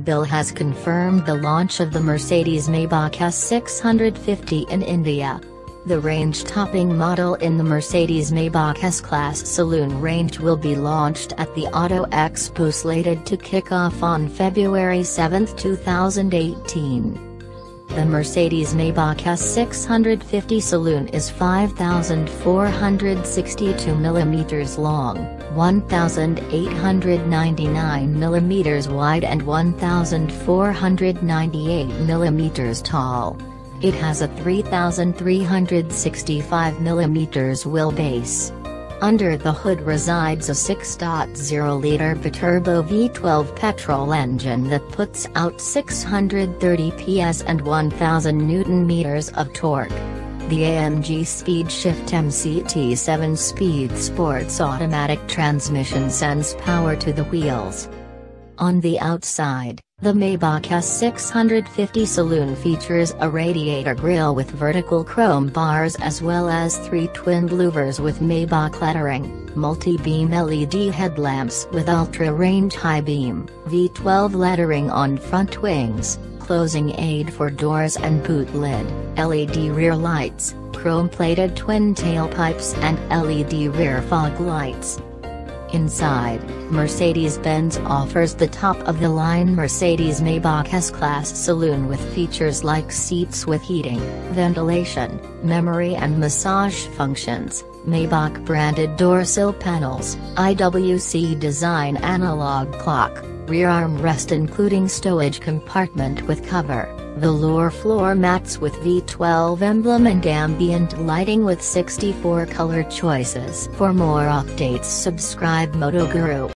Bill has confirmed the launch of the Mercedes-Maybach S650 in India. The range-topping model in the Mercedes-Maybach S-Class saloon range will be launched at the Auto Expo slated to kick off on February 7, 2018. The Mercedes-Maybach S650 saloon is 5,462 mm long, 1,899 mm wide and 1,498 mm tall. It has a 3,365 mm wheelbase. Under the hood resides a 6.0-liter biturbo V12 petrol engine that puts out 630 PS and 1,000 Newton-meters of torque. The AMG SpeedShift MCT 7-speed sports automatic transmission sends power to the wheels. On the outside, the Maybach S650 saloon features a radiator grille with vertical chrome bars as well as three twin louvers with Maybach lettering, multi-beam LED headlamps with ultra-range high beam, V12 lettering on front wings, closing aid for doors and boot lid, LED rear lights, chrome-plated twin tailpipes and LED rear fog lights. Inside, Mercedes-Benz offers the top-of-the-line Mercedes-Maybach S-Class saloon with features like seats with heating, ventilation, memory and massage functions, Maybach-branded door sill panels, IWC design analog clock, rear armrest including stowage compartment with cover, velour floor mats with V12 emblem and ambient lighting with 64 color choices. For more updates subscribe Moto Guru.